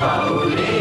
Paulinho